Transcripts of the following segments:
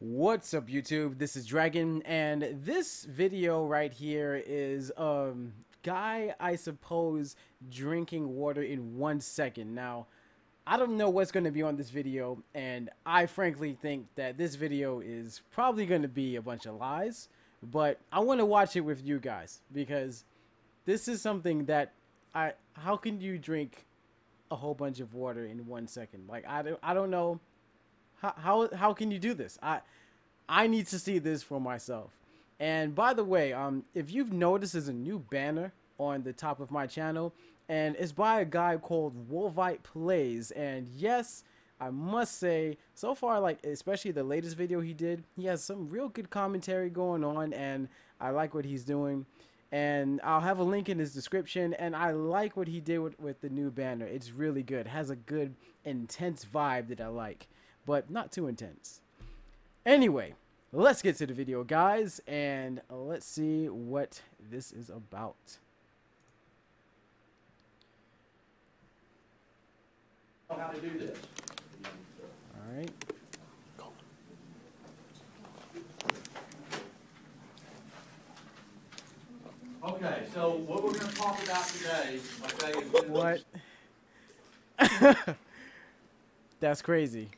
What's up YouTube? This is Dragon and this video right here is um guy I suppose drinking water in one second. Now I don't know what's going to be on this video and I frankly think that this video is probably going to be a bunch of lies but I want to watch it with you guys because this is something that I how can you drink a whole bunch of water in one second? Like I don't I don't know how how how can you do this? I I need to see this for myself. And by the way, um, if you've noticed, there's a new banner on the top of my channel, and it's by a guy called Wolvite Plays. And yes, I must say, so far, like especially the latest video he did, he has some real good commentary going on, and I like what he's doing. And I'll have a link in his description. And I like what he did with, with the new banner. It's really good. It has a good intense vibe that I like, but not too intense. Anyway, let's get to the video, guys, and let's see what this is about. how to do this. All right. Okay, so what we're gonna talk about today, okay, is. What? That's crazy.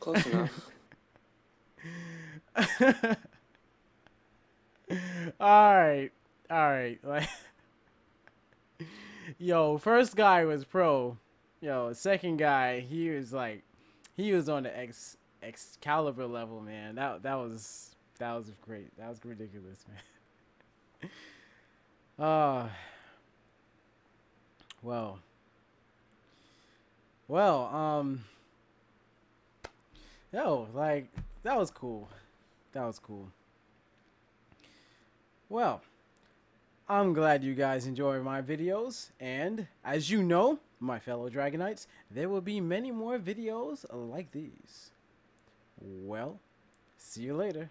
Close enough. all right, all right. Like, yo, first guy was pro. Yo, second guy, he was like, he was on the X Excalibur level, man. That that was that was great. That was ridiculous, man. Uh well. Well, um Yo, like that was cool. That was cool. Well, I'm glad you guys enjoy my videos, and as you know, my fellow Dragonites, there will be many more videos like these. Well, see you later.